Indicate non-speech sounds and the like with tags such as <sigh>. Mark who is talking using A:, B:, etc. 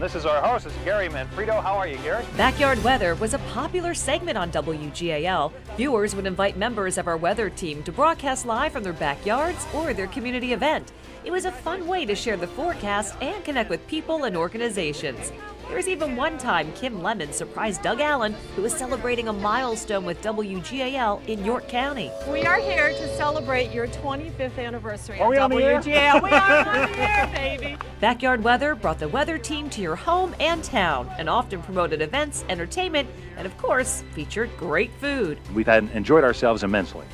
A: This is our host, It's Gary Manfredo. How are you, Gary?
B: Backyard Weather was a popular segment on WGAL. Viewers would invite members of our weather team to broadcast live from their backyards or their community event. It was a fun way to share the forecast and connect with people and organizations. There was even one time Kim Lemon surprised Doug Allen, who was celebrating a milestone with WGAL in York County.
C: We are here to celebrate your 25th anniversary
A: Are we on the air?
C: WGAL. we are on the <laughs> air, baby.
B: Backyard Weather brought the weather team to your home and town and often promoted events, entertainment, and of course, featured great food.
A: We've had enjoyed ourselves immensely.